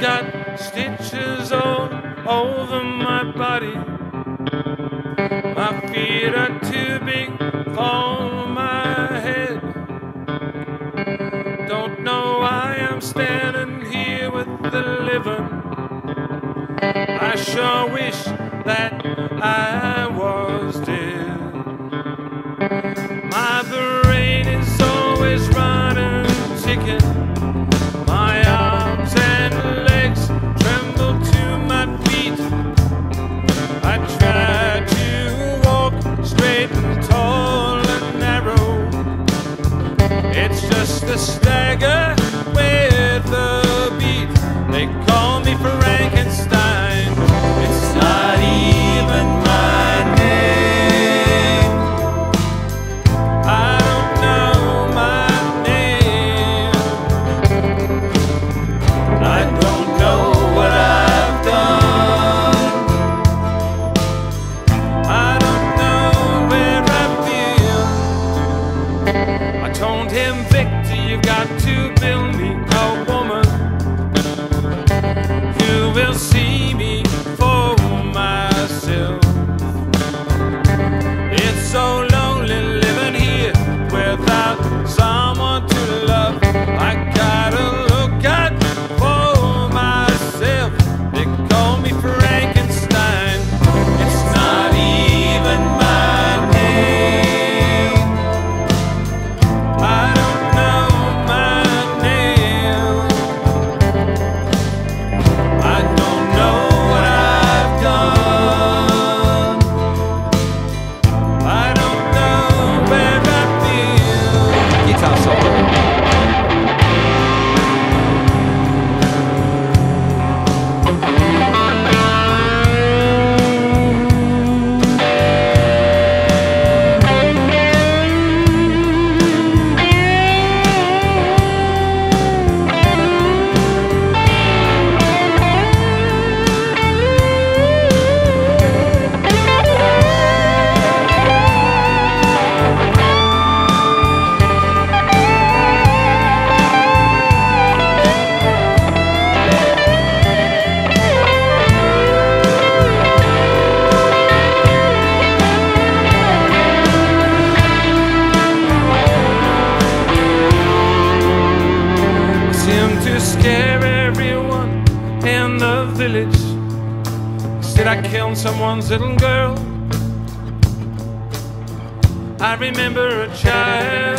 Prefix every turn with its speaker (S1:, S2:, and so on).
S1: got stitches on over my body. My feet are too big for my head. Don't know why I'm standing here with the living. I sure wish that I was. the. him victor. You've got to build me a woman. You will see. in the village. Said I killed someone's little girl. I remember a child.